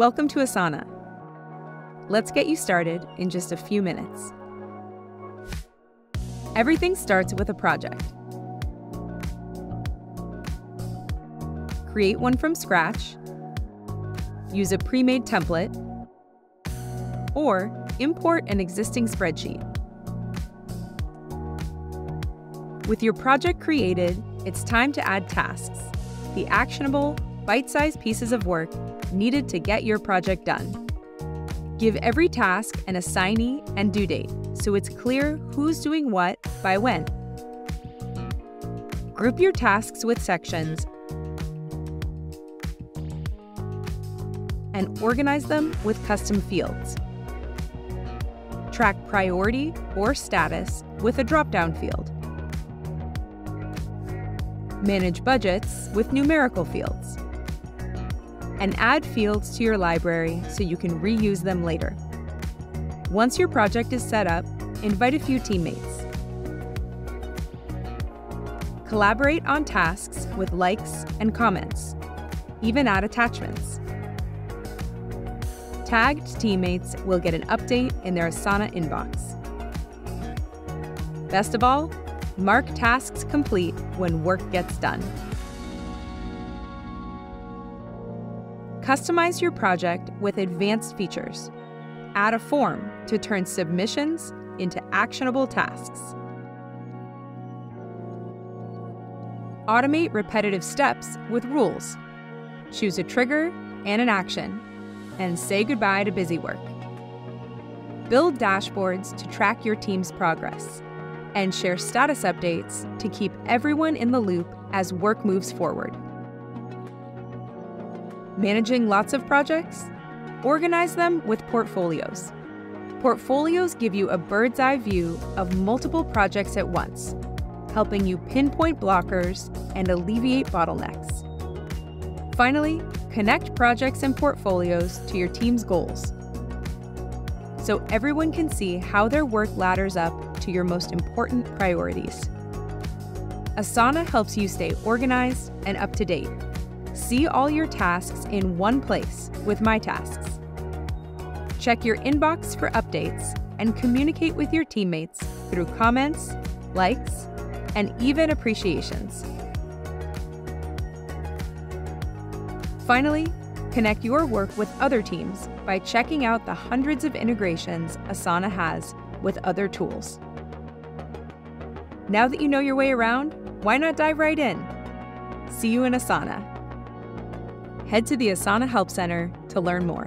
Welcome to Asana. Let's get you started in just a few minutes. Everything starts with a project. Create one from scratch, use a pre-made template, or import an existing spreadsheet. With your project created, it's time to add tasks, the actionable, bite-sized pieces of work needed to get your project done. Give every task an assignee and due date so it's clear who's doing what by when. Group your tasks with sections and organize them with custom fields. Track priority or status with a drop-down field. Manage budgets with numerical fields. And add fields to your library so you can reuse them later. Once your project is set up, invite a few teammates. Collaborate on tasks with likes and comments. Even add attachments. Tagged teammates will get an update in their Asana inbox. Best of all, mark tasks complete when work gets done. Customize your project with advanced features. Add a form to turn submissions into actionable tasks. Automate repetitive steps with rules. Choose a trigger and an action and say goodbye to busy work. Build dashboards to track your team's progress, and share status updates to keep everyone in the loop as work moves forward. Managing lots of projects? Organize them with portfolios. Portfolios give you a bird's eye view of multiple projects at once, helping you pinpoint blockers and alleviate bottlenecks. Finally, Connect projects and portfolios to your team's goals so everyone can see how their work ladders up to your most important priorities. Asana helps you stay organized and up to date. See all your tasks in one place with My Tasks. Check your inbox for updates and communicate with your teammates through comments, likes, and even appreciations. Finally, connect your work with other teams by checking out the hundreds of integrations Asana has with other tools. Now that you know your way around, why not dive right in? See you in Asana. Head to the Asana Help Center to learn more.